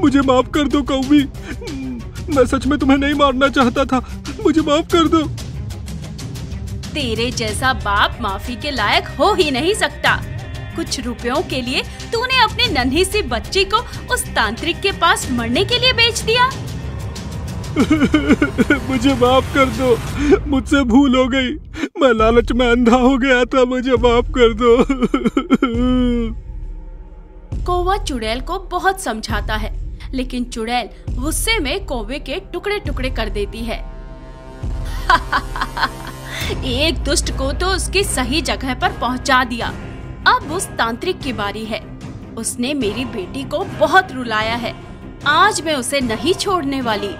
मुझे माफ़ कर दो कौवी। मैं सच में तुम्हें नहीं मारना चाहता था। मुझे माफ़ कर दो। तेरे जैसा बाप माफ़ी के लायक हो ही नहीं सकता। कुछ रुपयों के लिए तूने अपनी नन्ही सी बच्ची को उस तांत्रिक के पास मरने के लिए बेच दिया। मुझे माफ़ कर दो। मुझसे भूल हो गई। मैं लालच में अंधा हो गया था। मुझे माफ़ कर दो। कौवा चुड़ैल को बहुत समझाता है, लेकिन चुड़ैल गुस्से में कौवे के टुकड़े टुकड़े कर देती है। एक दुष्ट को तो उसकी सही जगह पर पहुँचा दिया। अब उस तांत्रिक की बारी है। उसने मेरी बेटी को बहुत रुलाया है। आज मैं उसे नहीं छोड़ने वाली।